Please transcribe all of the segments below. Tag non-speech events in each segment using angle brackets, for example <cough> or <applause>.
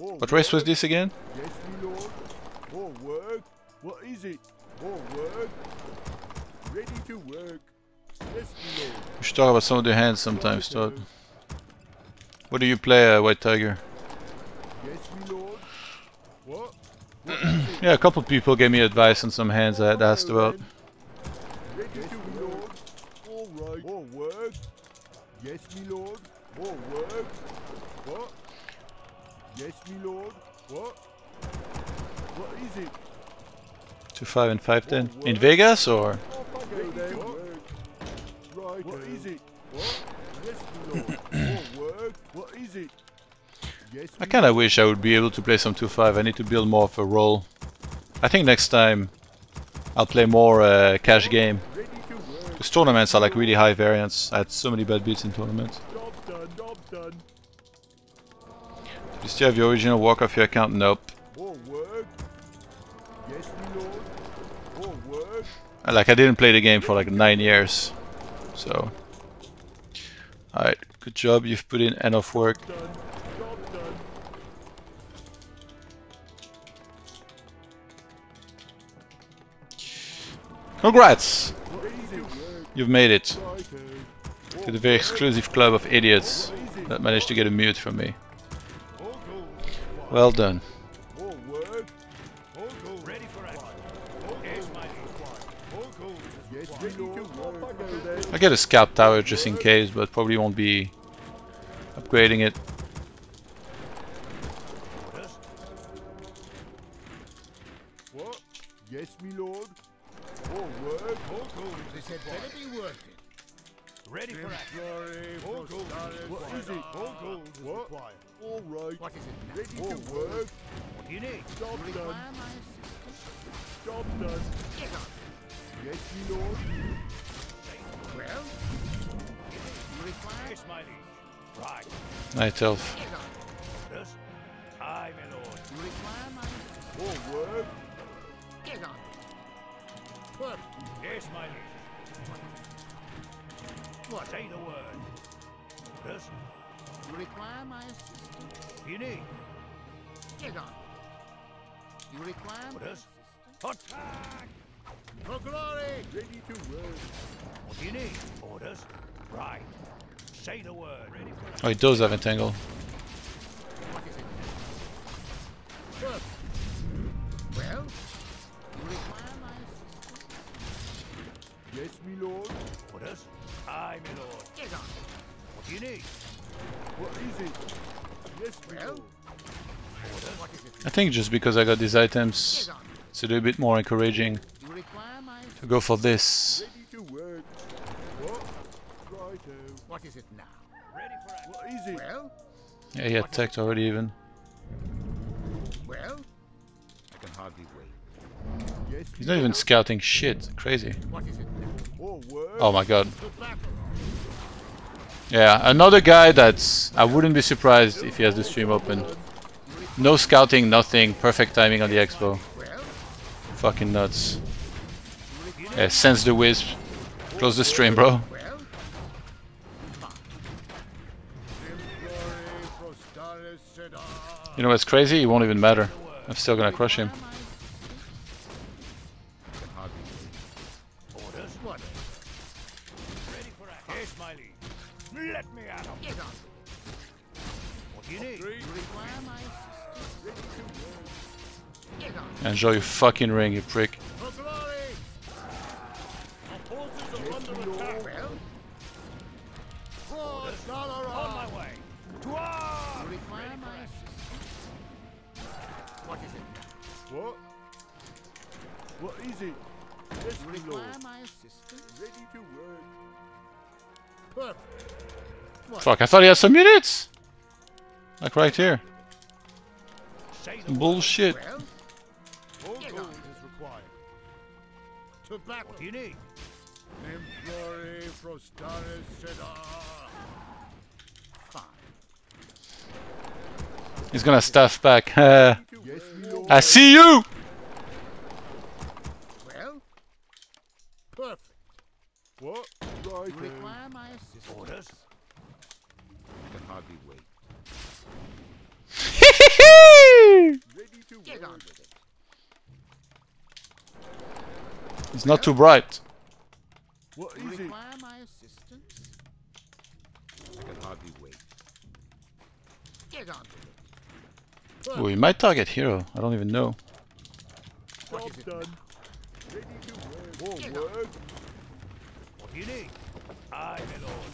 What race was this again? Yes, my lord. More work. What is it? More work. Ready to work. Yes, my lord. We should talk about some of the hands sometimes, ToD. What do you play, uh, White Tiger? Yes, my lord. What? <clears throat> What is it? Yeah, a couple people gave me advice on some hands I had asked about. Ready to my lord. All right. More work. Yes, my lord. More work. What? Yes, my lord. What? What is it? 2 5 and 5 10. In Vegas or? I. Right. What is it? What? Yes, my lord. <clears throat> What is it? Yes, I kinda wish I would be able to play some 2 5. I need to build more of a roll. I think next time I'll play more uh, cash game. Because tournaments are like really high variance. I had so many bad beats in tournaments. You still have your original Warcraft your account? Nope. Like I didn't play the game for like 9 years. So. Alright, good job. You've put in enough work. Congrats! You've made it to the very exclusive club of idiots that managed to get a mute from me. Well done. I get a scout tower just in case, but probably won't be upgrading it. Yes, my lord. Go. This had better be worth it. Ready for action. All go. What is it? All gold is What? required. All right. What is it? Ready to work. What do you need? Job done. Require my? Job done. Get on. Yes, my lord. Well? You require? Yes, my liege. Right. Night Elf. Get on. Orders. My lord. You require my assistance? More work. Get on. Perfect. Yes, my liege. What? Say the word. Orders. You require my assistance? Do you need? Get on. You require my Orders. assistance? Attack! For glory! Ready to work. What do you need? Orders. Right. Say the word. Ready for action. Oh, it does have entangle. What my lord. Get on. What do you need? What is it? Yes, Well? What is it? I think just because I got these items, Get on. it's a little bit more encouraging You require my assistance? to go for this. Ready to work. What? Righto. What is it now? Ready for action. What is it? Well? Yeah, he attacked already even. Well? I can hardly wait. Yes, He's not even scouting shit. Crazy. What is it now? More work. Oh my god. Yeah, another guy that's... I wouldn't be surprised if he has the stream open. No scouting, nothing. Perfect timing on the expo. Fucking nuts. Yeah, sense the wisp. Close the stream, bro. You know what's crazy? It won't even matter. I'm still gonna crush him. Let me at 'em. Get on. What do you need? You require my assistance? Enjoy your fucking ring, you prick. For glory! Our forces are under attack. Well? Orders. On my way. To You arms! require my assistance? What is it? What? What is it? Yes, You my require my assistance? Fuck, I thought he had some units! Like right here. Bullshit. Well? All Get gold on. is required. To battle. What do you need? Templari Prostaris Sedar. Fine. He's gonna stuff back. Yes, my lord. I see you! Well? Perfect. What? You Righto. require my assistance? Orders. I can hardly wait. To Get on with it. It's not too bright. What You it? require my assistance? I can hardly wait. Get on with it. Oh, he might target hero. I don't even know. What Job it done. Ready to work. More work. What do you need? Aye, my lord.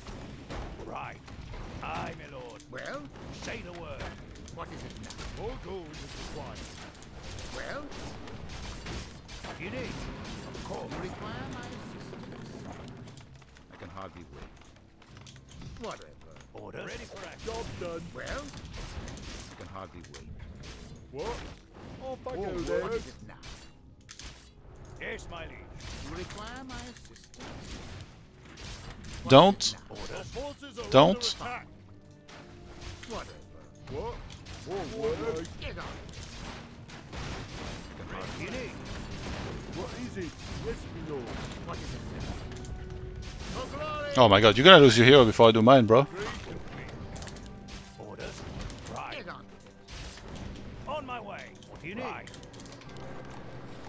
Right. Aye, my lord. Well, Say the word. What is it now? More gold is required. Well, What do you need? Of course. you require my assistance? I can hardly wait. Whatever. Orders. Ready for action. Job done. Well, I can hardly wait. What? Off I go oh, work. then. What is it now? Yes, my liege. You require my assistance? What is Don't. it now? Orders. Forces are Don't. Whatever. What? More work. On. What do you need? What is it? Yes, my lord. What is it now? For glory! Oh my god, you're gonna lose your hero before I do mine, bro. Great and clean. Orders. Right. On. On my way. What do you need? Right.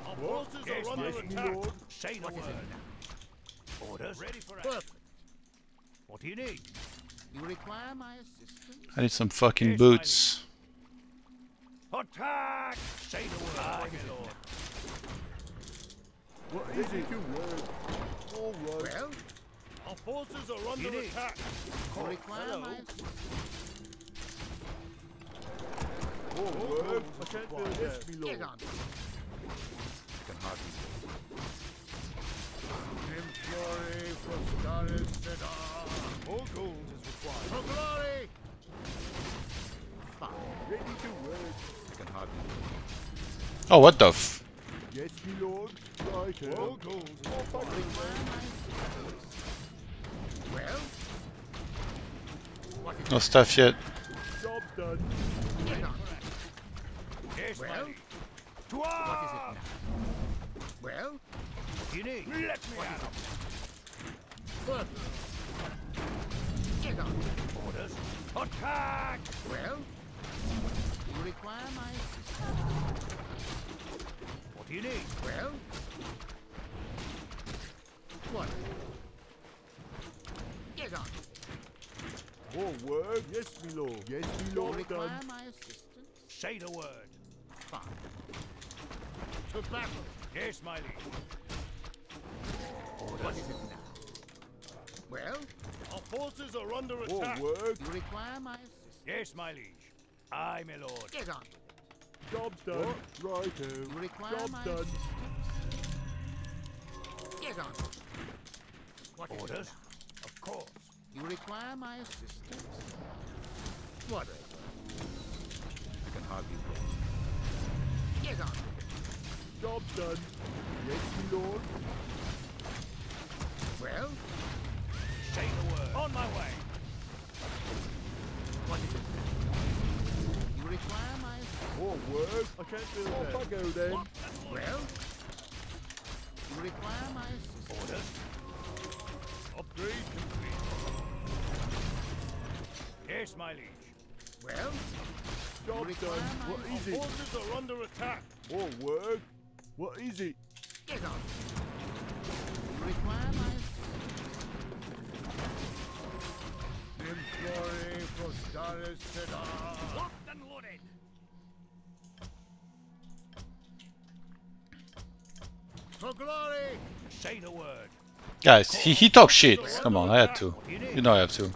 Our What? forces Yes, are under my attack. lord. lord. Say the What is word. it? Orders. Ready for action. Perfect. What do you need? You require my assistance? I need some fucking Yes, my boots. Attack! Say the word. Aye, my lord. What is it? To work. All right. Well, Our forces are under You need- attack. you require hello. my assistance? More work. I can't do this, my lord. Get on. I can hardly Glory for Scarlet Cedar. More gold is required. For glory! Fine. Ready to work. Can hardly Oh, what the f- Yes, my lord. Right. Assistance? Well? No stuff yet. Job done. Yes, Well? What is it now? Well? What you need? Let me at 'em. Perfect. Get on. Orders. Attack! Well? You require my assistance? What do you need? Well? What? Get on. More work. Yes, my lord. Yes, my You require Done. my assistance? Say the word. Fine. To battle. Yes, my liege. What is it now? Well? Our forces are under More attack. work. You require my assistance? Yes, my liege. Aye, my lord. Get on. with it. Job done. Right. You require Job my done. assistance? Get on. What is Orders? it? Of course. You require my assistance? Whatever. I can hardly wait. Get on. Job done. Yes, my lord. Well, Say the word. On my way. Assistance? More work. I can't do oh, that. Off I go then. Well, you require my assistance? Orders. Upgrade complete. Yes, my liege. Well, Job done. my- What Our is it? forces are under attack. More work. What is it? get on. You require my assistance? In for Starless Cedar. Locked and loaded. For glory! Say the word. Guys, he, he talks shit. Come on, I had to. You know I have to.